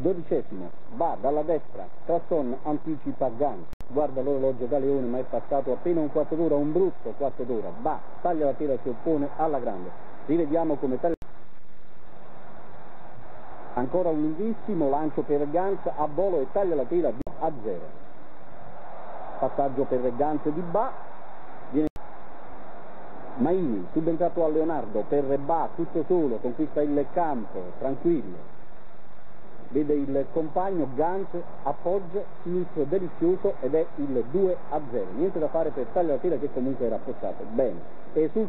Dodicesimo, va dalla destra, Crasson anticipa Gans, guarda l'orologio da Leone ma è passato appena un quarto d'ora, un brutto quarto d'ora, va, taglia la tela, si oppone alla grande. Rivediamo come taglia. Ancora un lunghissimo lancio per Gans a volo e taglia la tela a zero. Passaggio per Gans di Ba, viene Maini, subentrato a Leonardo, per Ba, tutto solo, conquista il campo, tranquillo vede il compagno Gant appoggia sinistro delizioso ed è il 2 a 0 niente da fare per tagliare la tela che comunque era appostato bene. E sul